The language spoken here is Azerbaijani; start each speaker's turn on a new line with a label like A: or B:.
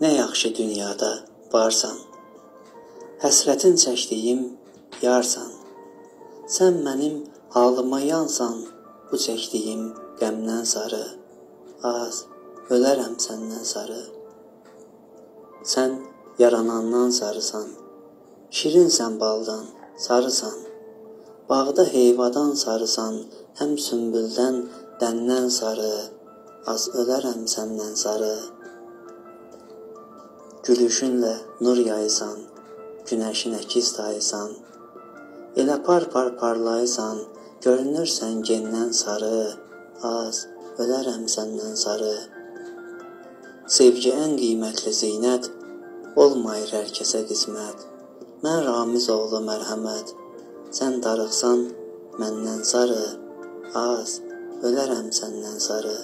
A: Nə yaxşı dünyada varsan. Həsrətin çəkdiyim yarsan. Sən mənim halıma yansan, bu çəkdiyim qəmdən sarı. Az ölərəm səndən sarı. Sən yaranandan sarısan. Şirinsən baldan, sarısan. Bağda heyvadan sarısan, həm sümbüldən, dəndən sarı. Az ölərəm səndən sarı. Gülüşünlə nur yaysan, günəşin əkiz taysan. Elə par-par parlaysan, görünürsən gendən sarı. Az ölərəm səndən sarı. Sevgi ən qiymətli zinət, olmayır hər kəsə qismət. Mən Ramiz oğlu mərhəmət, sən darıxsan məndən sarı, az ölərəm səndən sarı.